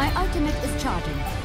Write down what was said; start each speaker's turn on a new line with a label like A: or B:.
A: My ultimate is charging.